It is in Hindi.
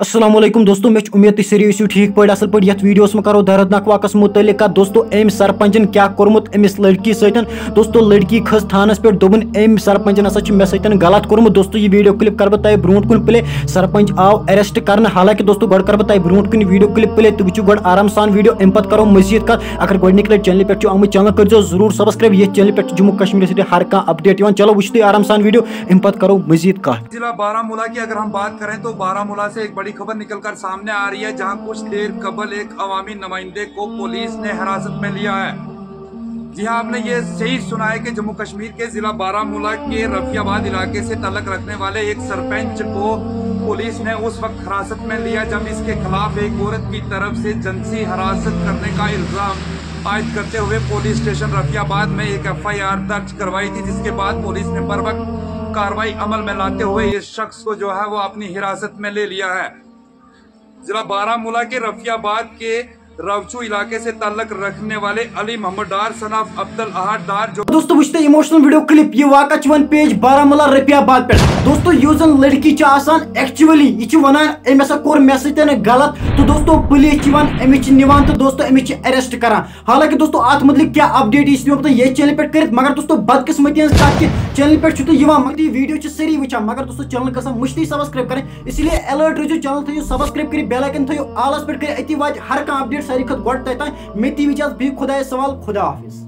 असलम दोस्तों, मे उम्मीद तुम ठीक पे असल पे वीडियोस में करो दर्दनाक वाकस मुतल दोस्तों अम सरपंचन क्या कोर्मुत अमिस लड़की सतन दोस्तों, लड़की खस थानस पे दोपन अम सरपंचन हसा मे सतन गलत कोर्मुत दोस्तों, ये वीडियो क्लिप कर तुम ब्रो कुन प्ले सरपंच आव अरेस्ट कर हालाँकि दोस्तों गो कर तुम ब्रो कुन वीडियो क्लिप प्ले तुम वो गो आराम सान वीडियो अम पे करो मजीद कत अगर गोडनिक लट चैनल पे आमुत चैनल कर ज़रूर सब्सक्राइब ये चैनल पे जम्मू कश्मीर हर कह अपडेट। चलो वो आराम सान वीडियो अम पे करो मजीद कत जिला बारामूला की अगर हम बात करें तो बारामूला से एक बड़ी खबर निकल कर सामने आ रही है, जहाँ कुछ देर कबल एक अवामी नुमाइंदे को पुलिस ने हिरासत में लिया है। जी हाँ आपने ये सही सुना है कि जम्मू कश्मीर के जिला बारामूला के रफियाबाद इलाके से तलक रखने वाले एक सरपंच को पुलिस ने उस वक्त हिरासत में लिया, जब इसके खिलाफ एक औरत की तरफ़ से जनसी हिरासत करने का इल्ज़ाम आयद करते हुए पुलिस स्टेशन रफियाबाद में एक एफआईआर दर्ज करवाई थी, जिसके बाद पुलिस ने बर वक्त कार्रवाई अमल में लाते हुए इस शख्स को जो है वो अपनी हिरासत में ले लिया है। जिला बारामूला के रफियाबाद के रवचू इलाके से ताल्लुक रखने वाले अली मोहम्मद डार सनाफ अब्दुल अहद डार जो दोस्तों वुचते इमोशनल वीडियो क्लिप ये वाका वन पेज बारामूला रफियाबाद पे। दोस्तों युस जन लड़की एक्चुअली ये वनान अम हसा कोर मे सतन गलत। तो दोस्तों पुलिस अमिच निवान तो दोस्तों अमिच अरेस्ट करान हालाँकि दोस्तों अत मतलब क्या अपडेट इसलिए पता ये चैनल पे कर मगर दोस्तों, बदकिस्मती कत कि चैनल पे मगर वीडियो सारी वचान मगर दोस्तों चैनल गसान मुश्ती सब्सक्राइब करें। इसलिए अलर्ट रोजो चैनल थो सब्सक्राइब कर बेल आइकन थो आलस पे कर अति वात हर कह अपडेट सारी खुद गोड तय मे ती विजाज भी खुदा सवाल खुदा हाफिज।